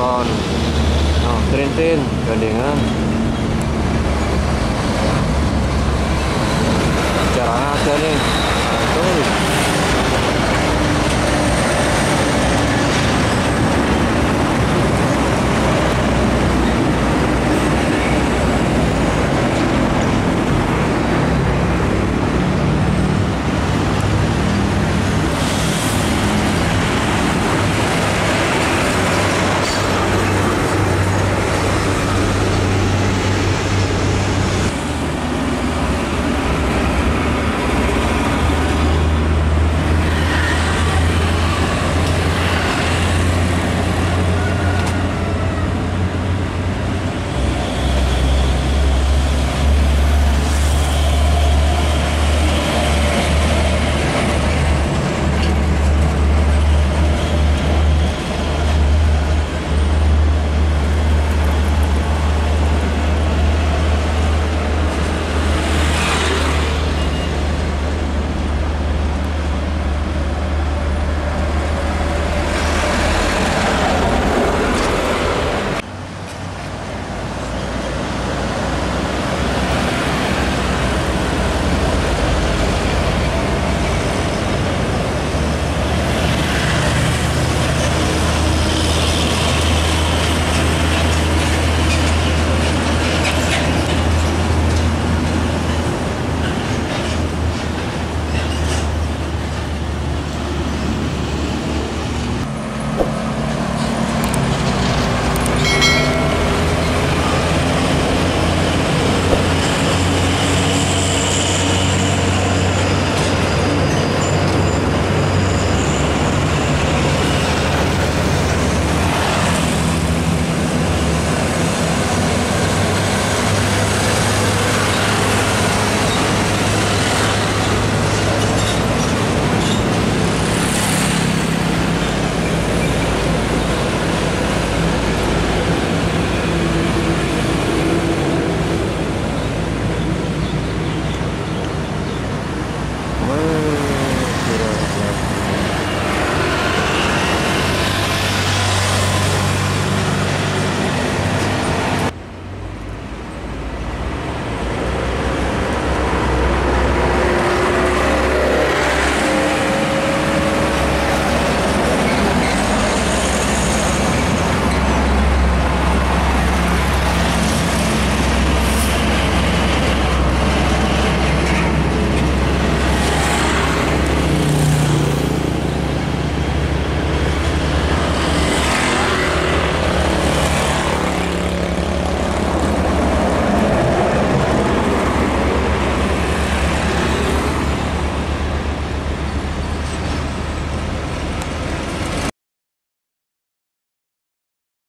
kon oh, Trintin gandengan jarang ada nih